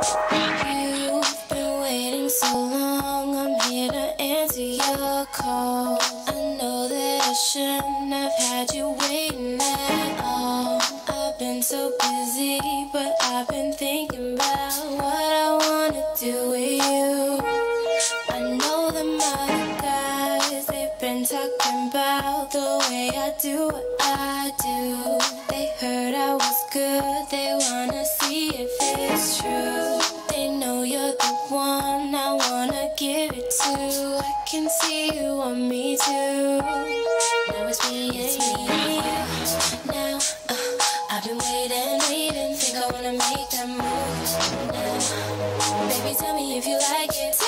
You've been waiting so long, I'm here to answer your call. I know that I shouldn't have had you waiting at all. I've been so busy, but I've been thinking about what I wanna do with you. I know the other guys, they've been talking about the way I do what I do. They heard I was good, they wanna see if it's true. One I wanna give it to. I can see you want me too. Now it's me and you. Now uh, I've been waiting, waiting. Think I wanna make that move now. Baby, tell me if you like it.